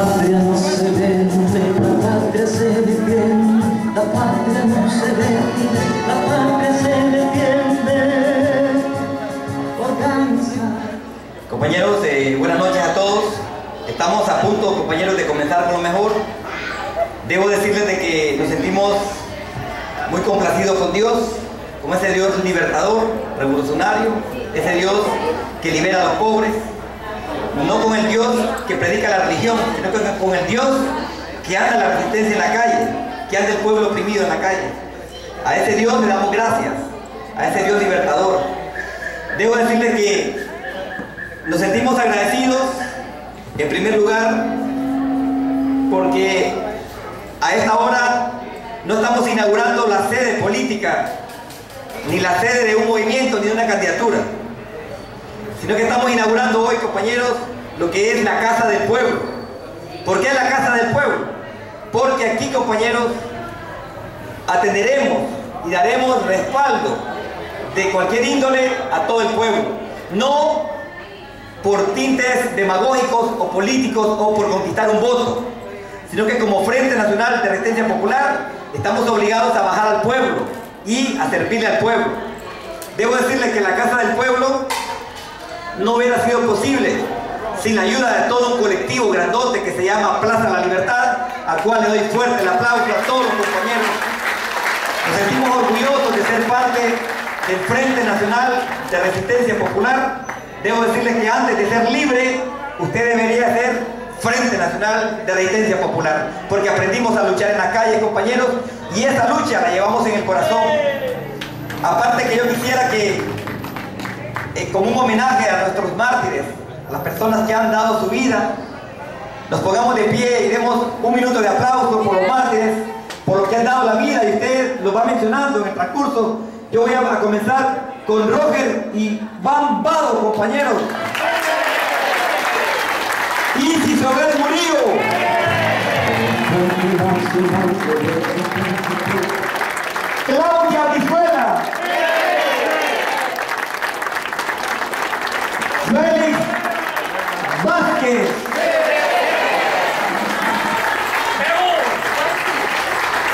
patria no se vende, la patria se defiende, la patria no se vende, la patria se defiende. Organiza. Compañeros, eh, buenas noches a todos. Estamos a punto, compañeros, de comenzar con lo mejor. Debo decirles de que nos sentimos muy complacidos con Dios, con ese Dios libertador, revolucionario, ese Dios que libera a los pobres, no con el Dios que predica la religión, sino con el Dios que anda la resistencia en la calle, que anda el pueblo oprimido en la calle. A ese Dios le damos gracias, a ese Dios libertador. Debo decirles que nos sentimos agradecidos, en primer lugar, porque a esta hora no estamos inaugurando la sede política, ni la sede de un movimiento, ni de una candidatura, sino que estamos inaugurando hoy, compañeros, lo que es la Casa del Pueblo. ¿Por qué la Casa del Pueblo? Porque aquí, compañeros, atenderemos y daremos respaldo de cualquier índole a todo el pueblo. No por tintes demagógicos o políticos o por conquistar un voto, sino que como Frente Nacional de Resistencia Popular estamos obligados a bajar al pueblo y a servirle al pueblo. Debo decirle que la Casa del Pueblo no hubiera sido posible sin la ayuda de todo un colectivo grandote que se llama Plaza La Libertad, al cual le doy fuerte el aplauso a todos los compañeros. Nos sentimos orgullosos de ser parte del Frente Nacional de Resistencia Popular. Debo decirles que antes de ser libre, usted debería ser Frente Nacional de Resistencia Popular, porque aprendimos a luchar en las calles, compañeros, y esa lucha la llevamos en el corazón. Aparte que yo quisiera que, eh, como un homenaje a nuestros mártires, a las personas que han dado su vida, nos pongamos de pie y demos un minuto de aplauso por los mártires, por lo que han dado la vida, y usted lo va mencionando en el transcurso. Yo voy a comenzar con Roger y Van Vado, compañeros. Isis Sobel Murillo. Claudia Brizuela. Félix Vázquez.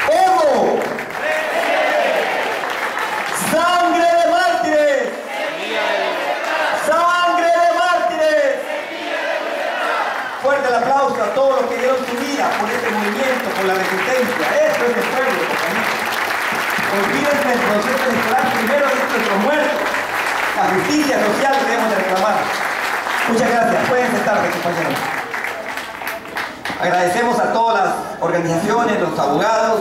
Evo. Sangre de mártires. Sangre de mártires. Fuerte el aplauso a todos los que dieron su vida por este movimiento, por la resistencia. Esto es el pueblo, compañeros. Olvídense del proceso electoral, primero es nuestros muertos. La justicia social que debemos de reclamar. Muchas gracias. Pueden sentarse, compañeros. Agradecemos a todas las organizaciones, los abogados,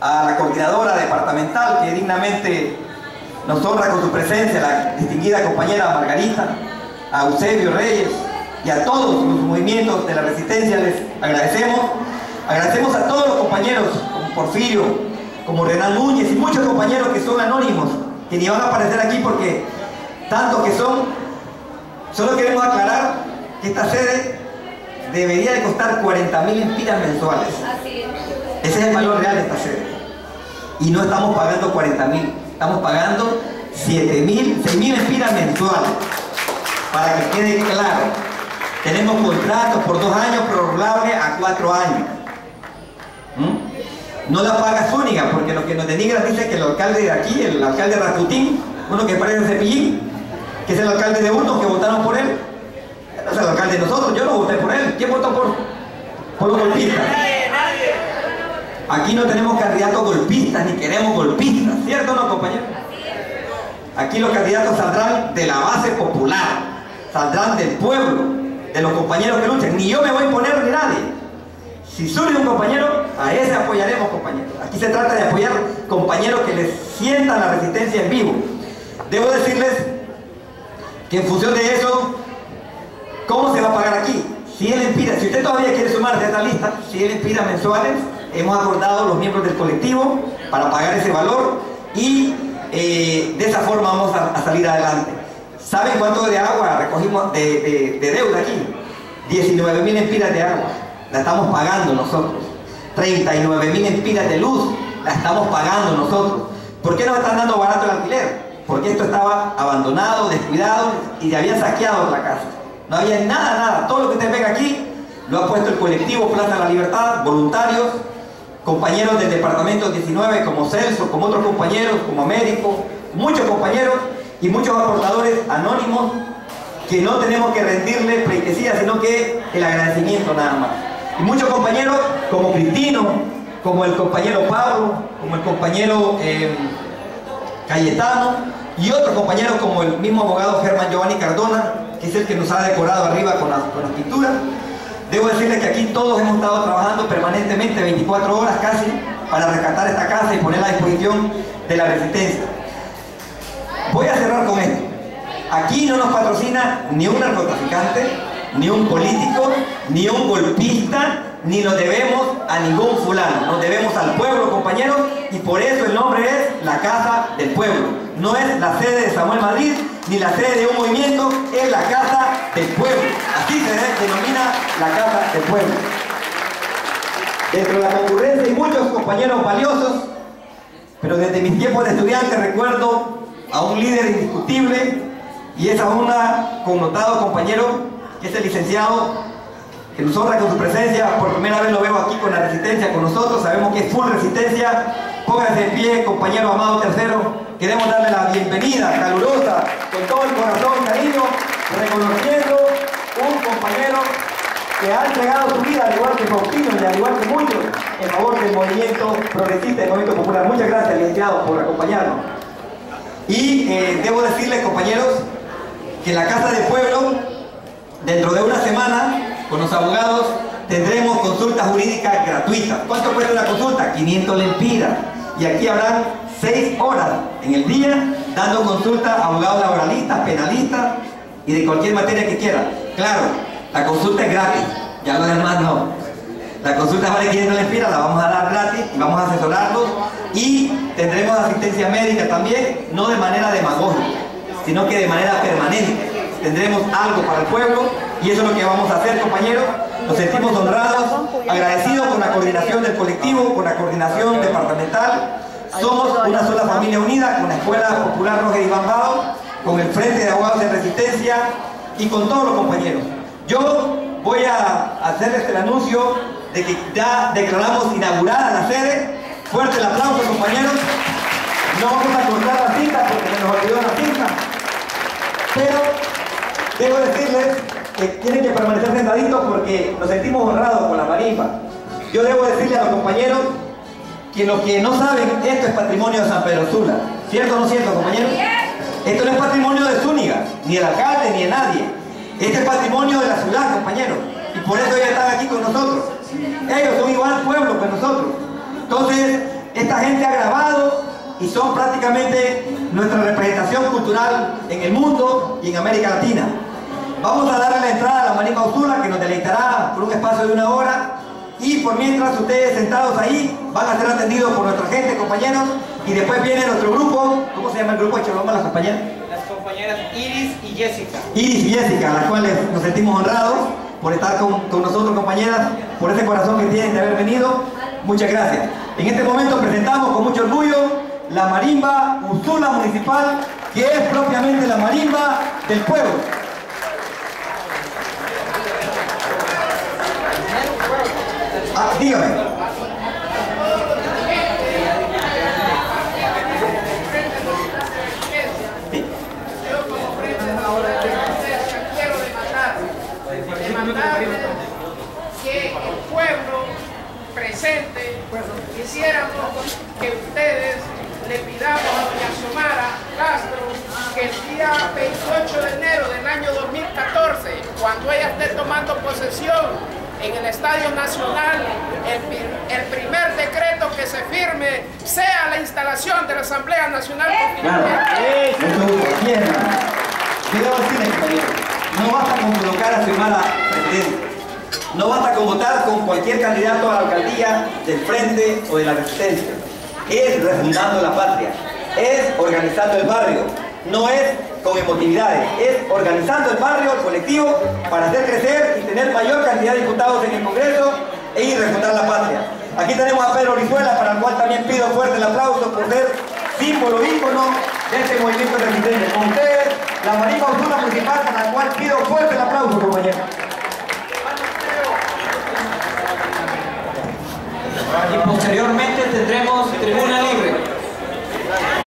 a la coordinadora departamental que dignamente nos honra con su presencia, la distinguida compañera Margarita, a Eusebio Reyes y a todos los movimientos de la resistencia les agradecemos. Agradecemos a todos los compañeros como Porfirio, como Renan Núñez y muchos compañeros que son anónimos, que ni van a aparecer aquí porque tantos que son, solo queremos aclarar que esta sede debería de costar 40 mil empiras mensuales. Ese es el valor real de esta sede. Y no estamos pagando 40 mil, estamos pagando 7 mil, 6 mil empiras mensuales. Para que quede claro, tenemos contratos por dos años prorrogables a cuatro años. No la paga Zúñiga, porque lo que nos denigra dice que el alcalde de aquí, el alcalde Rasputín, uno que parece Cepillín, que es el alcalde de Burgos, que votaron por él, no es el alcalde de nosotros, yo no voté por él. ¿Quién votó por, por los golpistas? Aquí no tenemos candidatos golpistas, ni queremos golpistas, ¿cierto o no, compañero? Aquí los candidatos saldrán de la base popular, saldrán del pueblo, de los compañeros que luchan. Ni yo me voy a imponer ni nadie. Si surge un compañero, a ese apoyaremos, compañeros. Aquí se trata de apoyar compañeros que les sientan la resistencia en vivo. Debo decirles que en función de eso, ¿cómo se va a pagar aquí? Si él impida, si usted todavía quiere sumarse a esta lista, si él impida mensuales, hemos acordado los miembros del colectivo para pagar ese valor y eh, de esa forma vamos a, salir adelante. ¿Saben cuánto de agua recogimos de, de, de deuda aquí? 19 mil empiras de agua, la estamos pagando nosotros. 39 mil empiras de luz, la estamos pagando nosotros. ¿Por qué nos están dando barato el alquiler? Porque esto estaba abandonado, descuidado y se habían saqueado la casa. No había nada, nada. Todo lo que ustedes ven aquí lo ha puesto el colectivo Plaza de la Libertad, voluntarios, compañeros del departamento 19 como Celso, como otros compañeros, como Américo, muchos compañeros y muchos aportadores anónimos que no tenemos que rendirle pleitesía, sino que el agradecimiento nada más. Y muchos compañeros como Cristino, como el compañero Pablo, como el compañero eh, Cayetano y otros compañeros como el mismo abogado Germán Giovanni Cardona, que es el que nos ha decorado arriba con las, con las pinturas. Debo decirles que aquí todos hemos estado trabajando permanentemente, 24 horas casi, para rescatar esta casa y ponerla a disposición de la resistencia. Voy a cerrar con esto. Aquí no nos patrocina ni un narcotraficante, ni un político, ni un golpista, ni nos debemos a ningún fulano. Nos debemos al pueblo, compañeros, y por eso el nombre es la Casa del Pueblo. No es la sede de Samuel Madrid, ni la sede de un movimiento, es la Casa del Pueblo. Así se denomina la Casa del Pueblo. Dentro de la concurrencia hay muchos compañeros valiosos, pero desde mis tiempos de estudiante recuerdo a un líder indiscutible y es a un connotado compañero que es el licenciado que nos honra con su presencia. Por primera vez lo veo aquí con la resistencia con nosotros. Sabemos que es full resistencia. Pónganse en pie, compañero amado tercero. Queremos darle la bienvenida calurosa, con todo el corazón, cariño, reconociendo un compañero que ha entregado su vida, al igual que Faustino y al igual que muchos, en favor del movimiento progresista, del movimiento popular. Muchas gracias, licenciado, por acompañarnos. Y eh, debo decirles, compañeros, que la Casa del Pueblo, dentro de una semana, con los abogados, tendremos consultas jurídicas gratuitas. ¿Cuánto cuesta una consulta? 500 lempiras. Y aquí habrán 6 horas en el día dando consulta a abogados laboralistas, penalistas y de cualquier materia que quieran. Claro, la consulta es gratis, ya lo demás no. La consulta vale 500 lempiras, la vamos a dar gratis y vamos a asesorarlos y tendremos asistencia médica también, no de manera demagógica, sino que de manera permanente. Tendremos algo para el pueblo y eso es lo que vamos a hacer, compañeros. Nos sentimos honrados, agradecidos con la coordinación del colectivo, con la coordinación departamental. Somos una sola familia unida con la Escuela Popular Roger Iván Bao, con el Frente de Abogados de Resistencia y con todos los compañeros. Yo voy a hacerles el anuncio de que ya declaramos inaugurada la sede. Fuerte el aplauso, compañeros. No vamos a cortar la cinta porque se nos olvidó la cinta. Pero debo decirles que tienen que permanecer sentaditos porque nos sentimos honrados con la marimba. Yo debo decirle a los compañeros que los que no saben, esto es patrimonio de San Pedro Sula. ¿Cierto o no cierto, compañeros? Esto no es patrimonio de Zúñiga, ni del alcalde, ni de nadie. Este es patrimonio de la ciudad, compañeros. Y por eso ellos están aquí con nosotros. Ellos son igual pueblo que nosotros. Entonces, esta gente ha grabado y son prácticamente nuestra representación cultural en el mundo y en América Latina. Vamos a darle la entrada a la Marimba Usula que nos deleitará por un espacio de una hora y por mientras ustedes sentados ahí van a ser atendidos por nuestra gente, compañeros, y después viene nuestro grupo, ¿cómo se llama el grupo? Echelón las compañeras. Las compañeras Iris y Jessica. Iris y Jessica, a las cuales nos sentimos honrados por estar con, con nosotros, compañeras, por ese corazón que tienen de haber venido. Muchas gracias. En este momento presentamos con mucho orgullo la marimba Usula Municipal, que es propiamente la marimba del pueblo. Ah, dígame. demandar que el pueblo presente quisiéramos que ustedes le pidamos a doña Xiomara Castro que el día 28 de enero del año 2014, cuando ella esté tomando posesión en el Estadio Nacional, el, el primer decreto que se firme sea la instalación de la Asamblea Nacional Claro. No basta con colocar a su hermana presidente. No basta con votar con cualquier candidato a la alcaldía del frente o de la resistencia. Es refundando la patria. Es organizando el barrio. No es con emotividades, es organizando el barrio, el colectivo, para hacer crecer y tener mayor cantidad de diputados en el Congreso e ir refutar la patria. Aquí tenemos a Pedro Orizuela, para el cual también pido fuerte el aplauso por ser símbolo, ícono de este movimiento de resistente. Con ustedes, la marica Osuna municipal, para la cual pido fuerte el aplauso, compañeros. Y posteriormente tendremos tribuna